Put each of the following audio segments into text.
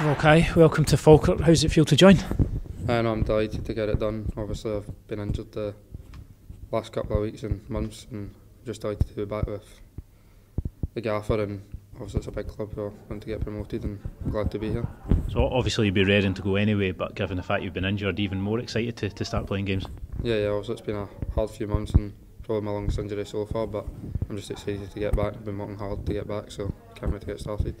First of welcome to Falkirk. How's it feel to join? Uh, I know I'm delighted to get it done. Obviously, I've been injured the last couple of weeks and months, and I'm just delighted to be back with the gaffer. And obviously, it's a big club, so I want to get promoted, and I'm glad to be here. So obviously you'd be raring to go anyway, but given the fact you've been injured, even more excited to, to start playing games. Yeah, yeah. Obviously, it's been a hard few months and probably my longest injury so far, but I'm just excited to get back. I've been working hard to get back, so can't wait to get started.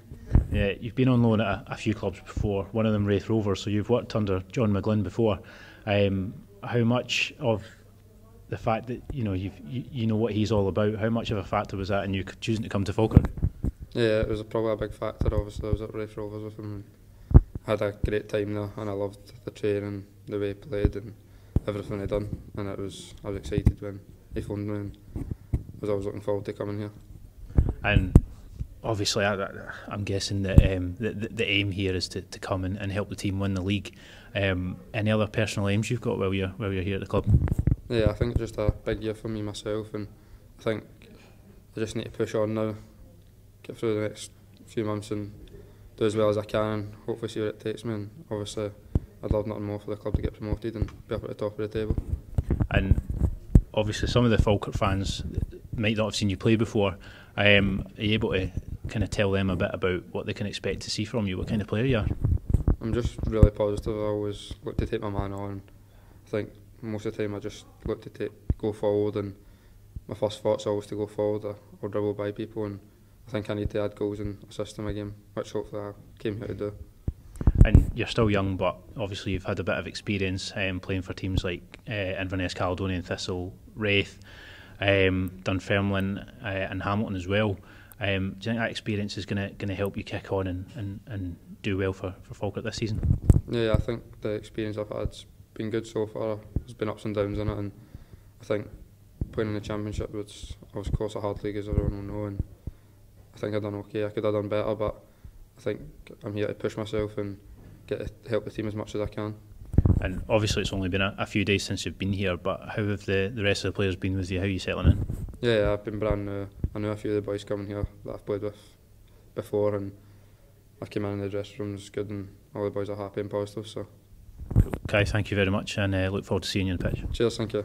Yeah, you've been on loan at a, a few clubs before. One of them, Raith Rovers. So you've worked under John McGlynn before. Um, how much of the fact that you know you you know what he's all about? How much of a factor was that in you choosing to come to Falkirk? Yeah, it was probably a big factor. Obviously, I was at Raith Rovers with him. Had a great time there, and I loved the training, the way he played, and everything he done. And it was I was excited when he phoned me, and was always looking forward to coming here. And obviously, I, I'm guessing that um, the, the, the aim here is to, to come and, and help the team win the league. Um, any other personal aims you've got while you're while you're here at the club? Yeah, I think it's just a big year for me myself, and I think I just need to push on now, get through the next few months, and do as well as I can, and hopefully see where it takes me. And obviously, I'd love nothing more for the club to get promoted and be up at the top of the table. And obviously, some of the Falkirk fans might not have seen you play before. Um, are you able to kind of tell them a bit about what they can expect to see from you? What kind of player you are? I'm just really positive. I always look to take my man on. I think most of the time I just look to take, go forward, and my first thought's always to go forward or, or dribble by people. And I think I need to add goals and assists to my game, which hopefully I came here to do. And you're still young, but obviously you've had a bit of experience um, playing for teams like uh, Inverness, Caledonian Thistle, Raith, um, Dunfermline, uh, and Hamilton as well. Um, do you think that experience is going to going to help you kick on and, and, and do well for, for Falkirk this season? Yeah, I think the experience I've had's been good so far. There's been ups and downs in it, and I think playing in the championship was, of course, a hard league as everyone will know, and I think I've done okay. I could have done better, but I think I'm here to push myself and get to help the team as much as I can. And obviously, it's only been a, a, few days since you've been here, but how have the, the rest of the players been with you? How are you settling in? Yeah, yeah, I've been brand new. I knew a few of the boys coming here that I've played with before, and I came in the dressing room, it's good, and all the boys are happy and positive. So, Kai, okay, thank you very much, and uh, look forward to seeing you on the pitch. Cheers, thank you.